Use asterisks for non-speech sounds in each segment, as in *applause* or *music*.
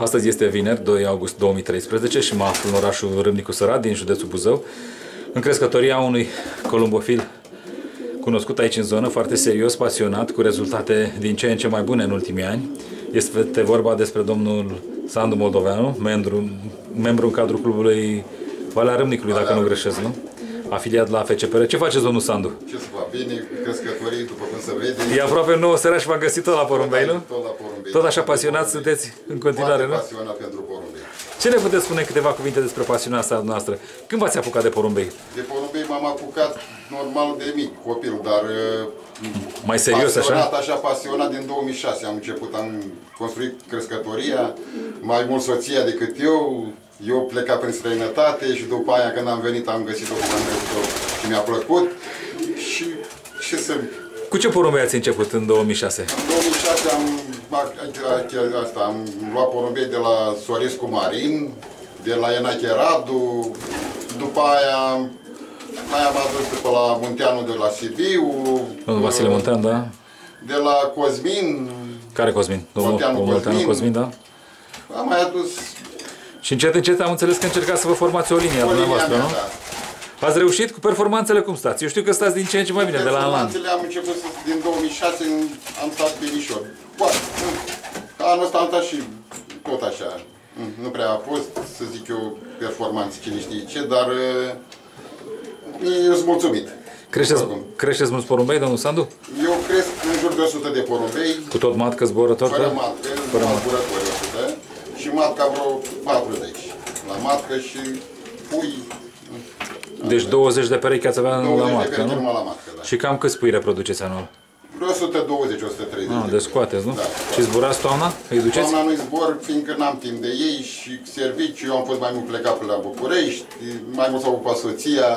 Astăzi este vineri, 2 august 2013 și mă aflu în orașul Râmnicu Sărat din județul Buzău, în crescătoria unui columbofil cunoscut aici în zonă, foarte serios, pasionat, cu rezultate din ce în ce mai bune în ultimii ani. Este vorba despre domnul Sandu Moldoveanu, membru, membru în cadrul clubului Valea Râmnicului, dacă nu greșesc, nu? Afiliat la FCPR. Ce faceți, domnul Sandu? Ce să fac? Bine, crescătorii, după cum se vede. E aproape 9 seara și v-am găsit tot la Porumbei, nu? Tot la porumbei. Tot așa pasionat sunteți în continuare, nu? Foarte pasionat pentru porumbei. Ce ne puteți spune câteva cuvinte despre pasiunea asta noastră? Când v-ați apucat de porumbei? De porumbei m-am apucat normal de mic, copil, dar Mai serios pasionat, așa? așa pasionat din 2006 am început, am construit crescătoria, mai mult soția decât eu, eu plecat prin străinătate și după aia când am venit am găsit-o cum am găsit-o și mi-a plăcut și ce să... Cu ce porumbei ați început în 2006? În 2006 am, asta, am luat porumbei de la Sorescu Marin, de la Enache Radu, după aia mai am adus pe la Munteanu de la Sibiu, Domnul Vasile Montean, da? de la Cosmin, Care Cosmin? Domnul Monteanu domnul Monteanu Cosmin. Cosmin, da? am mai adus Și încet, încet am înțeles că încercați să vă formați o linie a o linie dumneavoastră, mea, nu? da. Ați reușit cu performanțele cum stați? Eu știu că stați din ce în ce mai bine, de la an la an. Performanțele am început să, din 2006, am stat binișor. Poate, nu, anul ăsta am stat și tot așa. Nu prea a fost, să zic eu, performanțe, cine știe ce, dar uh, eu sunt mulțumit. Creșteți, Oricum. creșteți mulți porumbei, domnul Sandu? Eu cresc în jur de 100 de porumbei, Cu tot matcă zborător? fără da? matcă, Fără fără matcă. matcă. 100 și matca vreo 40 la matcă și pui Deci 20 de perechi ați avea 20 la de matcă, perechi nu? numai la matcă, da. Și cam câți pui reproduceți anual? Vreo 120-130 Ah, de deci scoateți, nu? Da. Și zburați toamna? Îi duceți? Toamna nu zbor, fiindcă n-am timp de ei și serviciu, eu am fost mai mult plecat pe la București, mai mult s-a ocupat soția.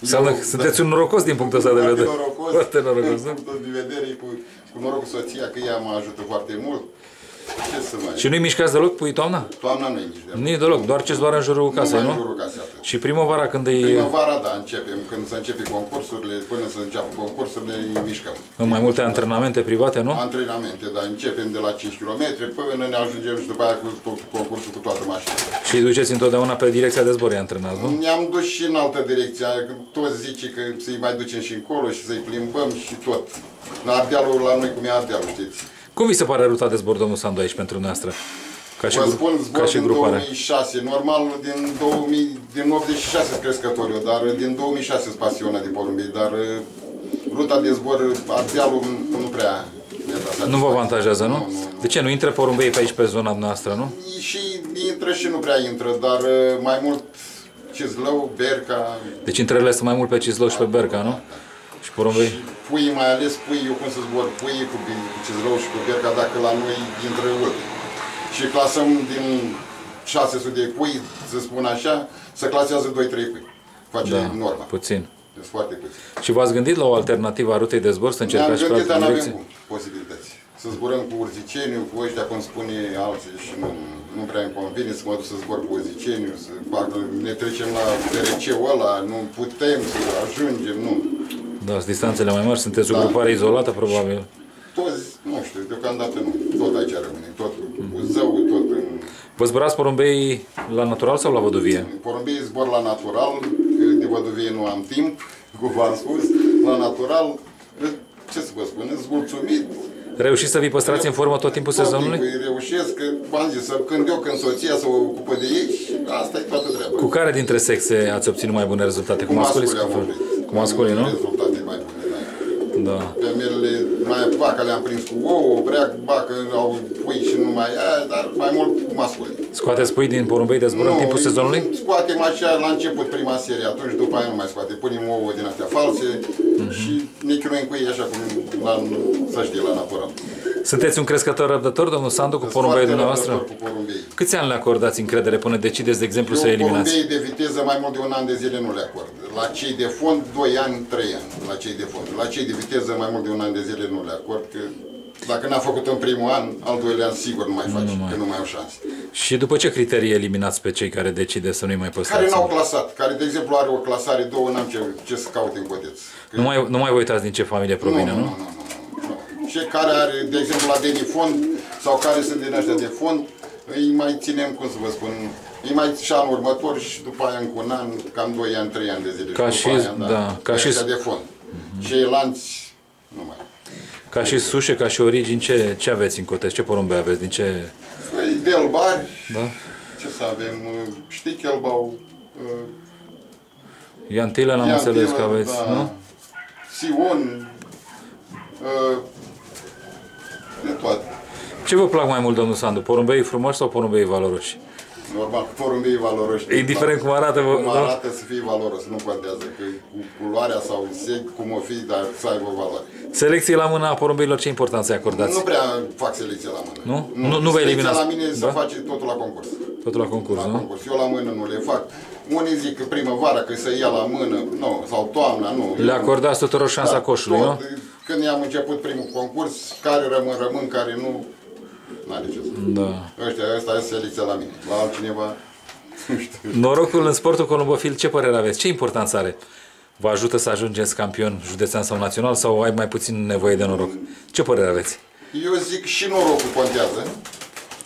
Înseamnă Eu- că sunteți un norocos din punctul ăsta de Foarte vedere. norocos, Foarte norocos, *laughs* din nu? punctul de vedere, cu, cu noroc cu soția, că ea mă ajută foarte mult. Ce să mai... Și nu-i mișcați deloc pui toamna? Toamna nu e nici de Nu deloc, doar ce doar în jurul casei, Numai nu? în jurul casei atât. Și primăvara când e Primăvara, da, începem. Când se începe concursurile, până să înceapă concursurile, îi mișcăm. în mai multe antrenamente private, nu? Antrenamente, da, începem de la 5 km până ne ajungem și după aia cu, cu concursul cu toată mașina. Și îi duceți întotdeauna pe direcția de zbor, îi antrenați, nu? Ne-am dus și în altă direcție, că toți zice că să-i mai ducem și încolo și să-i plimbăm și tot. La Ardealul, la noi cum e Ardealul, știți. Cum vi se pare ruta de zbor, domnul Sandu, aici pentru noastră? Ca și, Vă gru- spun, ca zbor și din grupare. 2006, normal din 2000, din 86 sunt crescătoriu, dar din 2006 sunt pasionat de porumbei, dar uh, ruta de zbor, Ardealul nu prea mi-a dat Nu vă satisfacție. avantajează, nu? Nu, nu, nu. De ce? Nu intră porumbei pe aici, pe zona noastră, nu? Și intră și nu prea intră, dar uh, mai mult Cizlău, Berca, Deci intrările sunt mai mult pe Cizlău și pe Berca, nu? Și porumbei? Puii, mai ales puii, eu cum să zbor puii cu, cu Cizlău și cu Berca, dacă la noi intră ultim. Și clasăm din 600 de pui, să spun așa, să clasează 2-3 pui. Face Da, norma. puțin. Deci foarte puțin. Și v-ați gândit la o alternativă a rutei de zbor, să Ne-am încercați și pe gândit, dar altă nu avem direcție? cum, posibilități. Să zburăm cu urziceniu, cu ăștia, cum spune alții, și nu, nu prea îmi convine să mă duc să zbor cu urziceniu, să fac, ne trecem la DRC-ul ăla, nu putem să ajungem, nu. Da, sunt distanțele mai mari, sunteți o Da. grupare izolată, probabil. Toți, nu știu, deocamdată nu. Tot aici rămâne, tot cu zău, tot în... Vă zburați porumbei la natural sau la văduvie? Porumbei zbor la natural, că de văduvie nu am timp, cum v-am spus, la natural, ce să vă spun, sunt mulțumit. Reușiți să vi păstrați în formă tot timpul Tot sezonului? timpul îi reușesc, că v-am zis, să- când eu, când soția se ocupă de ei, și asta e toată treaba. Cu care dintre sexe ați obținut mai bune rezultate? Cu masculii? sau am cu vorbit. femei? Cu masculii, nu? Rezultate mai bune, da. Da. Femeile, mai vaca le-am prins cu ouă, vrea vacă au pui și nu mai aia, dar mai mult cu masculii. Scoateți pui din porumbei de zbor în timpul sezonului? Scoatem așa la început prima serie, atunci după aia nu mai scoate. Punem ouă din astea false Mhm. și ne chinuim cu ei așa cum la, să știe, la natural. Sunteți un crescător răbdător, domnul Sandu, cu Sunt porumbei foarte dumneavoastră? răbdător Cu porumbei. Câți ani le acordați încredere până decideți, de exemplu, să Eu eliminați? porumbei de viteză mai mult de un an de zile nu le acord. La cei de fond, 2 ani, 3 ani. La cei de fond. La cei de viteză mai mult de un an de zile nu le acord. Că dacă n-a făcut în primul an, al doilea an sigur nu mai faci, că nu mai au șanse. Și după ce criterii eliminați pe cei care decide să nu-i mai Care păstrați? n-au clasat, care de exemplu are o clasare două, n-am ce, ce să caute în coteț. Că- Nu mai, nu mai vă uitați din ce familie provine, nu? nu, nu, nu, nu. Și care are, de exemplu, la Denifond sau care sunt din ăștia de fond, îi mai ținem, cum să vă spun, îi mai și anul următor și după aia încă un an, cam 2 ani, 3 ani de zile. Ca după și- aia, da, ca și- Ăștia de fond. Ceilalți, nu mai. Ca și sușe, ca și origini, ce, ce aveți în cotez? Ce porumbei aveți? Din ce... Păi, delbari, Da? ce să avem, uh, știi chelbau, uh, Iantile, l-am înțeles că Iantilă, aveți, da, nu? Sion, uh, de toate. Ce vă plac mai mult, domnul Sandu? Porumbeii frumoși sau porumbeii valoroși? Normal, cu porumbii valoroși. Indiferent cum arată, vă- Cum da? arată să fie valoros, nu contează că cu culoarea sau sec, cum o fi, dar să aibă valoare. Selecție la mână a porumbeilor, ce importanță îi acordați? Nu prea fac selecție la mână. Nu? Nu- nu vă Selecția eliminați? la mine se Da? face totul la concurs. Totul la concurs, La nu? concurs. Eu la mână nu le fac. Unii zic că primăvara, că să ia la mână, nu, sau toamna, nu. Le acordați tuturor șansa Da, coșului, tot. nu? Când i-am început primul concurs, care rămân, rămân, care nu, n-are ce să Da. Ăștia, ăsta e selecția la mine. La altcineva, *laughs* nu știu. Norocul în sportul columbofil, ce părere aveți? Ce importanță are? Vă ajută să ajungeți campion județean sau național sau ai mai puțin nevoie de noroc? Ce părere aveți? Eu zic și norocul contează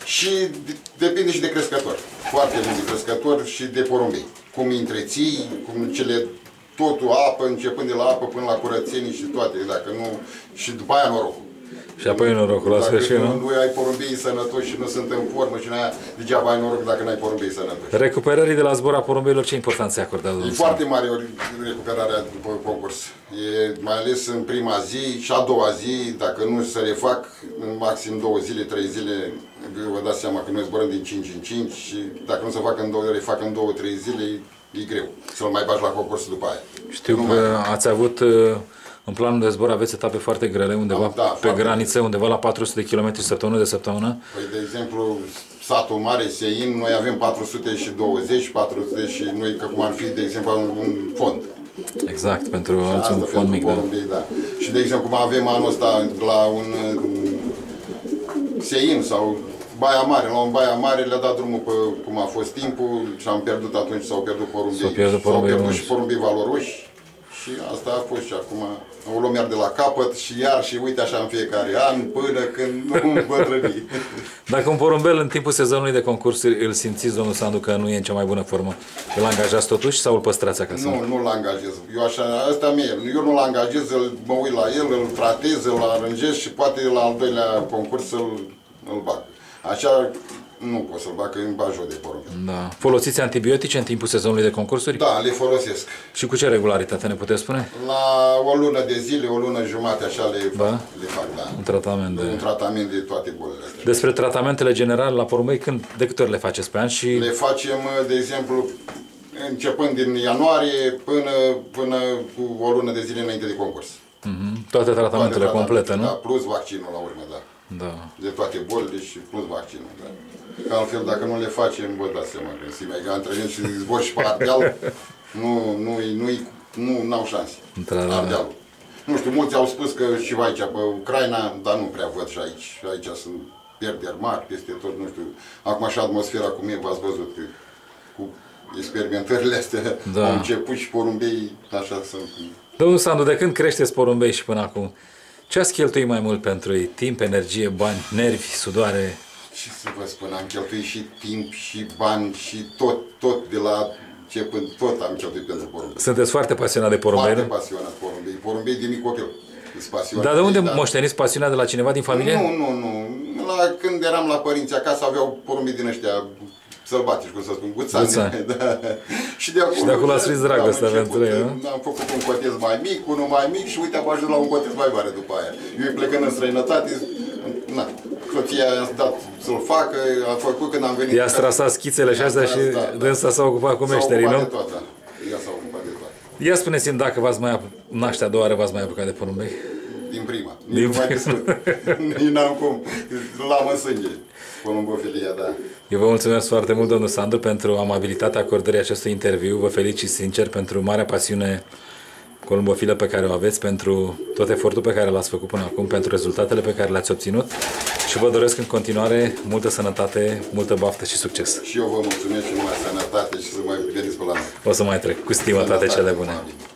și de- depinde și de crescător. Foarte mult de crescător și de porumbei. Cum îi întreții, cum cele totul apă, începând de la apă până la curățenii și toate, dacă nu, și după aia norocul. Și apoi norocul la Dacă sfârșit, nu, nu? nu ai porumbei sănătoși și nu sunt în formă și n-aia, degeaba ai noroc dacă n-ai porumbei sănătoși. Recuperării de la zbor a porumbeilor, ce importanță îi acordați, E domnul foarte mare o recuperarea după concurs. E mai ales în prima zi și a doua zi, dacă nu se refac, în maxim două zile, trei zile, vă dați seama că noi zburăm din 5 în 5 și dacă nu se fac în două, refac în două, trei zile, e greu să-l mai bagi la concurs după aia. Știu Nu că mai- ați avut uh, în planul de zbor aveți etape foarte grele, undeva Da, pe foarte graniță, undeva la 400 de km săptămână de săptămână. Păi, de exemplu, satul mare, Sein, noi avem 420, 400 și noi, că cum ar fi, de exemplu, un, un fond. Exact, pentru alții Asta un fond pentru mic, da. porumbei, da. Și de exemplu, cum avem anul ăsta la un uh, Sein sau Baia Mare, la un Baia Mare le-a dat drumul pe cum a fost timpul și am pierdut atunci, s-au pierdut porumbei. S-au pierdut S-au porumbei pierdut mulți. și porumbei valoroși și asta a fost și acum o luăm iar de la capăt și iar și uite așa în fiecare an până când nu *laughs* îmbătrâni. Dacă un porumbel în timpul sezonului de concurs îl îl simțiți, domnul Sandu, că nu e în cea mai bună formă, îl angajați totuși sau îl păstrați acasă? Nu, nu-l angajez. Eu așa, asta mie. Eu nu-l angajez, îl, mă uit la el, îl tratez, îl aranjez și poate la al doilea concurs îl, îl bag. Așa nu pot să-l bag, că îmi bajă de porumb. Da. Folosiți antibiotice în timpul sezonului de concursuri? Da, le folosesc. Și cu ce regularitate ne puteți spune? La o lună de zile, o lună jumate, așa le, Da? le fac, da. Un tratament Un de... tratament de toate bolile astea. Despre tratamentele generale la porumbei, când, de câte ori le faceți pe an și Le facem, de exemplu, începând din ianuarie până, până cu o lună de zile înainte de concurs. Mhm. toate tratamentele Toate complete, tratamentele, nu? Da, plus vaccinul la urmă, da. Da. de toate bolile și plus vaccinul. Da. Că altfel, dacă nu le facem, vă dați seama că în Simea, că antrenezi și zbor și pe Ardeal, nu, nu, nu, nu, n-au șanse. Într-adevăr. Ardealul. Nu știu, mulți au spus că și aici, pe Ucraina, dar nu prea văd și aici. Și aici sunt pierderi mari peste tot, nu știu. Acum și atmosfera cum e, v-ați văzut că cu experimentările astea Da. au început și porumbei așa sunt. Domnul Sandu, de când creșteți porumbei și până acum, ce ați cheltuit mai mult pentru ei? Timp, energie, bani, nervi, sudoare? Ce să vă spun, am cheltuit și timp, și bani, și tot, tot de la începând, tot am cheltuit pentru porumbei. Sunteți foarte pasionat de porumbei, Foarte nu? pasionat porumbei. Porumbei de mic copil. Sunt pasionat. Dar de unde da. moșteniți pasiunea de la cineva din familie? Nu, nu, nu. La, când eram la părinți acasă aveau porumbii din ăștia sălbatici, cum să spun, guțani. Guțani. *laughs* Da. Și de acolo, Și de acolo ați prins dragostea am început. pentru ei, nu? Am făcut un cotez mai mic, unul mai mic și uite am ajuns la un cotez mai mare după aia. Eu plecând în străinătate, na, soția i-a dat să-l facă, a făcut când am venit. I-a trasat schițele și I-a astea și tras, da, da. dânsa s-a ocupat cu S-a meșterii, ocupat nu? de tot, da. Ea s-a ocupat de tot. Ia spuneți-mi dacă v-ați mai ap- naște a doua oară v-ați mai apucat de porumbei? Din prima. Din Nici nu mai prima. discut. Nici n-am cum. L-am în sânge. Columbofilia, da. Eu vă mulțumesc foarte mult, domnul Sandu, pentru amabilitatea acordării acestui interviu. Vă felicit sincer pentru marea pasiune columbofilă pe care o aveți, pentru tot efortul pe care l-ați făcut până acum, pentru rezultatele pe care le-ați obținut și vă doresc în continuare multă sănătate, multă baftă și succes. Și eu vă mulțumesc și numai sănătate și să mai veniți pe la noi. O să mai trec. Cu stimă toate cele bune. Amin.